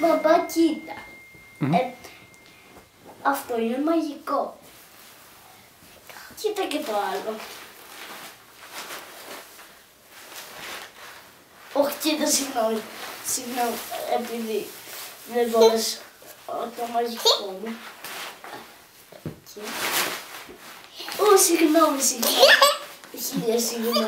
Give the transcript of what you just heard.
Μπαμπά, κοίτα. Ε, αυτό είναι μαγικό. Κοίτα και το άλλο. Όχι, κοίτα, συγγνώμη. Συγγνώμη, επειδή δεν μπόρεσα το μαγικό μου. Ω, συγγνώμη, συγγνώμη. Χίλια συγγνώμη.